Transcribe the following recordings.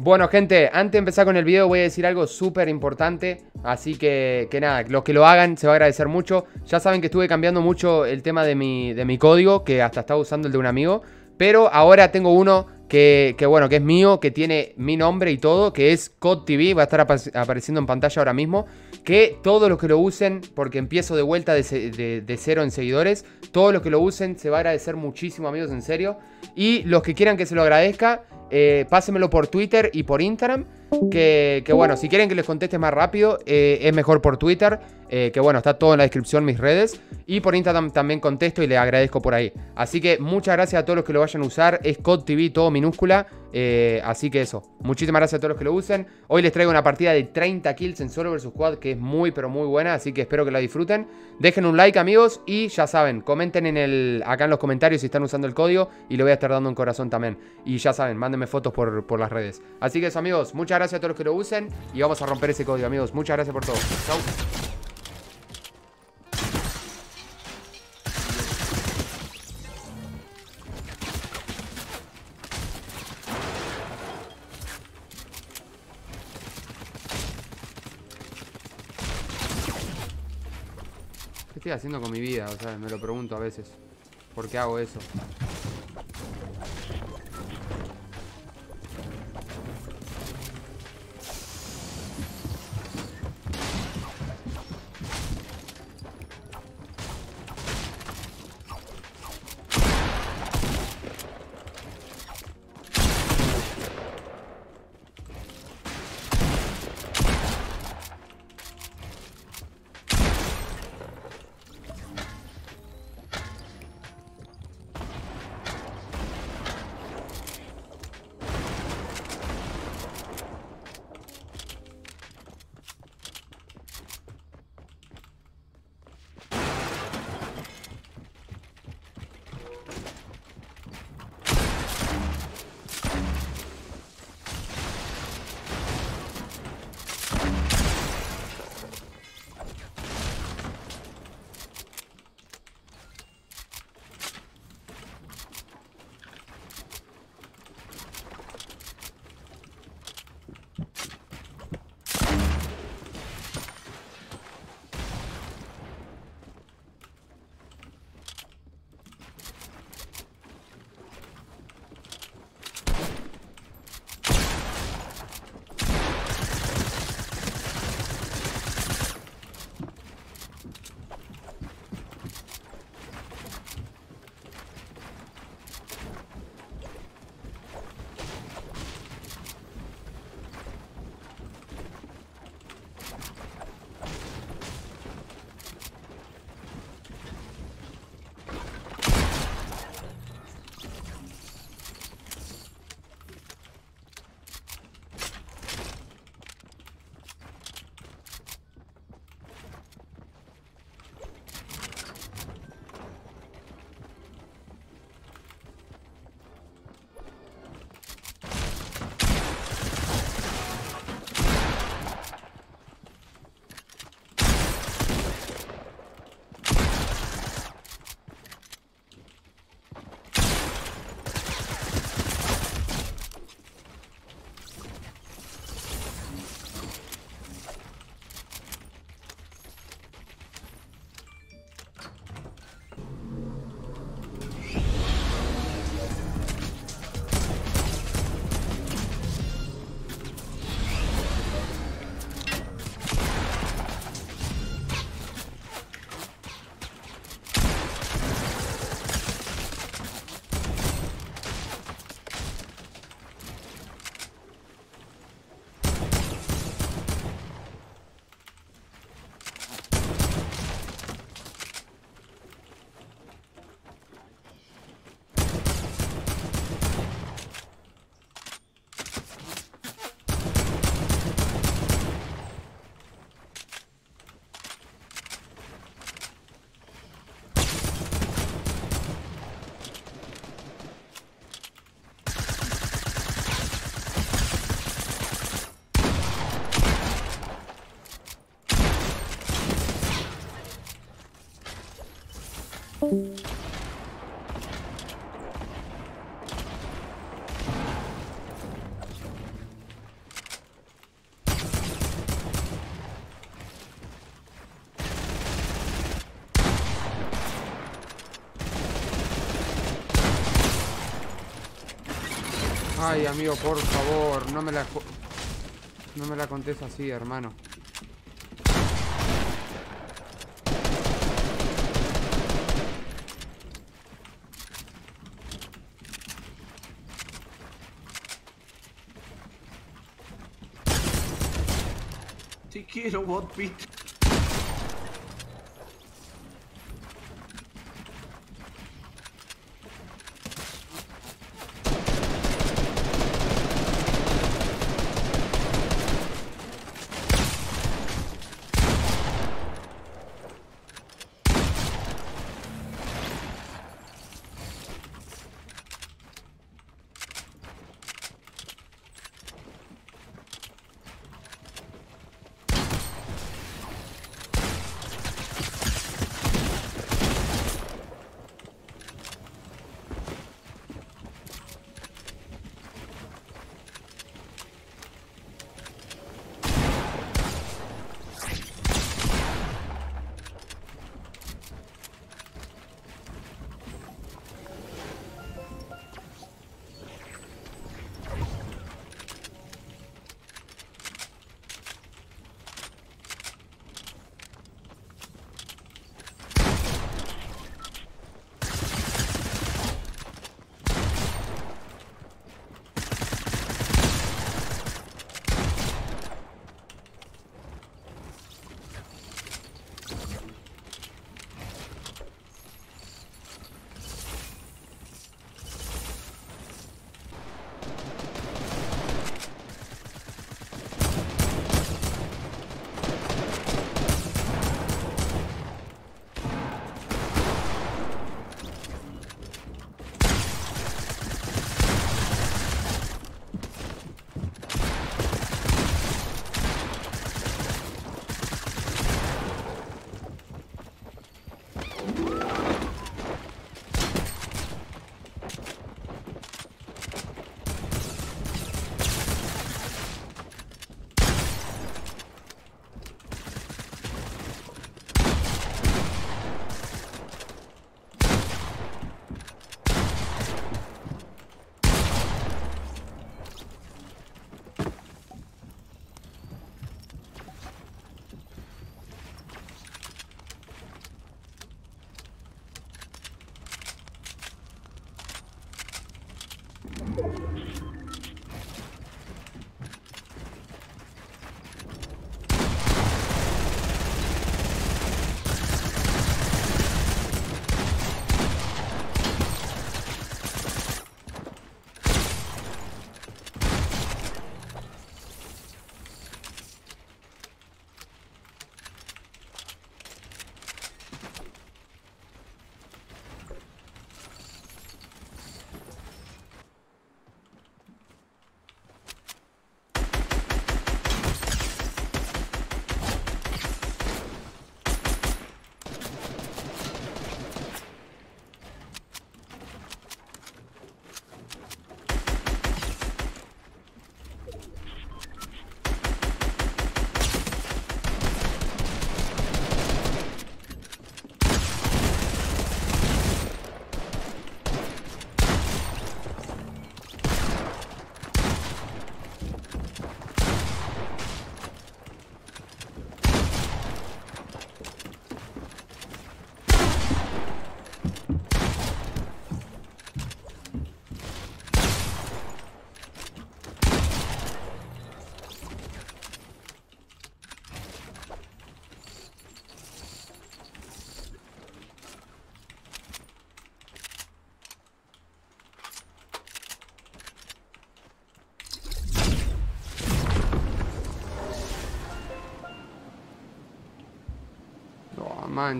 Bueno, gente, antes de empezar con el video voy a decir algo súper importante. Así que, que nada, los que lo hagan se va a agradecer mucho. Ya saben que estuve cambiando mucho el tema de mi, de mi código, que hasta estaba usando el de un amigo. Pero ahora tengo uno que, que, bueno, que es mío, que tiene mi nombre y todo, que es CodTV, va a estar apareciendo en pantalla ahora mismo. Que todos los que lo usen, porque empiezo de vuelta de, de, de cero en seguidores, todos los que lo usen se va a agradecer muchísimo, amigos, en serio. Y los que quieran que se lo agradezca, eh, pásenmelo por Twitter y por Instagram. Que, bueno, si quieren que les conteste más rápido, eh, es mejor por Twitter. Eh, que bueno, está todo en la descripción mis redes. Y por Instagram también contesto y les agradezco por ahí. Así que muchas gracias a todos los que lo vayan a usar. Es CodTV, todo minúscula. Eh, así que eso, muchísimas gracias a todos los que lo usen. Hoy les traigo una partida de 30 kills en solo versus squad que es muy pero muy buena, así que espero que la disfruten. Dejen un like amigos y ya saben, comenten en el, acá en los comentarios si están usando el código y le voy a estar dando un corazón también. Y ya saben, mándenme fotos por, por las redes. Así que eso amigos, muchas gracias a todos los que lo usen y vamos a romper ese código amigos. Muchas gracias por todo. Chau. ¿Qué estoy haciendo con mi vida? O sea, me lo pregunto a veces. ¿Por qué hago eso? Ay, amigo, por favor, no me la... No me la contés así, hermano. Te quiero, Wotbit. Oh,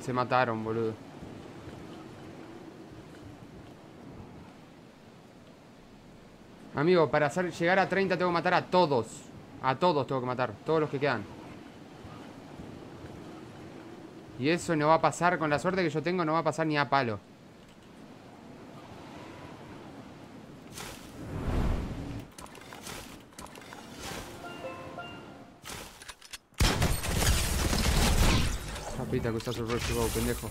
se mataron, boludo. Amigo, para hacer, llegar a 30 tengo que matar a todos. A todos tengo que matar. Todos los que quedan. Y eso no va a pasar, con la suerte que yo tengo, no va a pasar ni a palo. Papita que Rush Go, pendejo.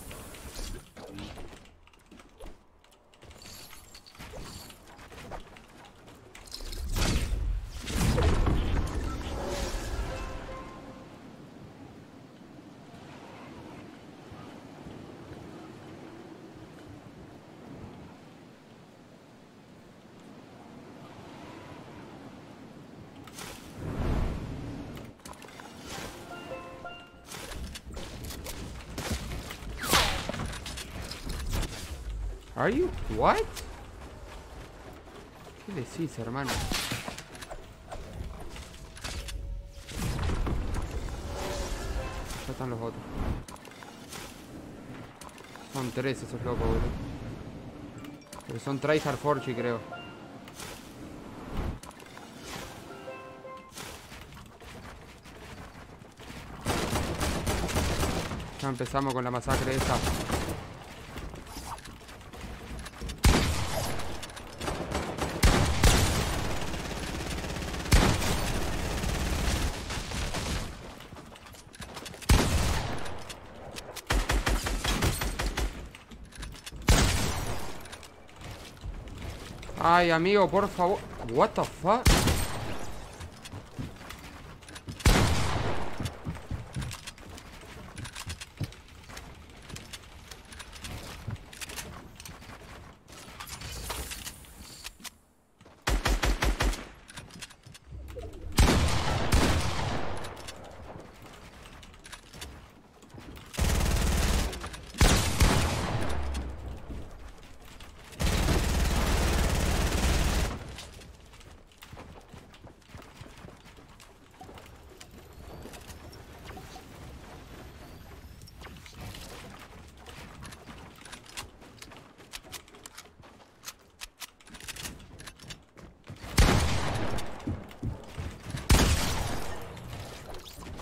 Are you? What? ¿Qué decís, hermano? Ya están los otros. Son tres esos locos, boludo. Pero son Tryhard Forge, creo. Ya empezamos con la masacre esta. Ay, amigo, por favor. What the fuck?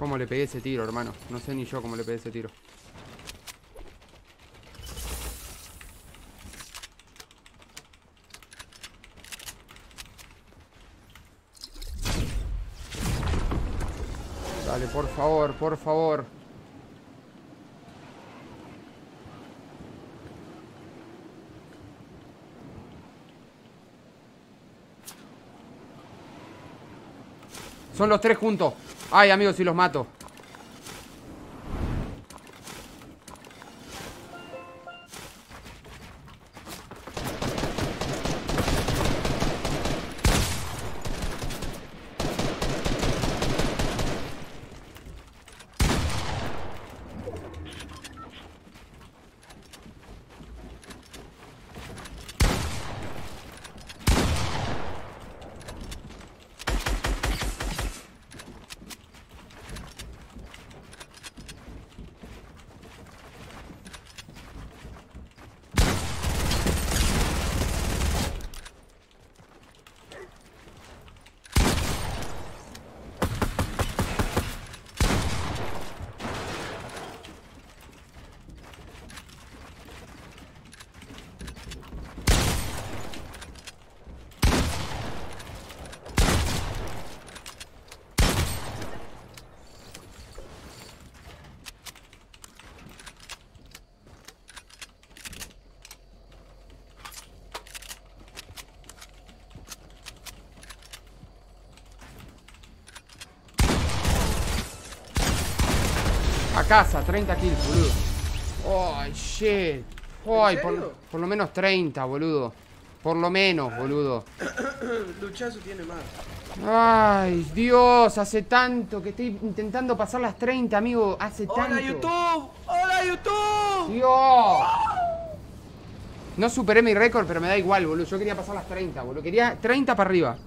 ¿Cómo le pegué ese tiro, hermano? No sé ni yo cómo le pegué ese tiro. Dale, por favor, por favor. Son los tres juntos. Ay, amigos, si los mato. A casa, 30 kills, boludo. Ay, shit. Ay, por, por lo menos 30, boludo. Por lo menos, boludo. Luchazo tiene más. Ay, Dios, hace tanto que estoy intentando pasar las 30, amigo. Hace tanto. ¡Hola, YouTube! ¡Hola, YouTube! Dios. No superé mi récord, pero me da igual, boludo. Yo quería pasar las 30, boludo. Quería 30 para arriba.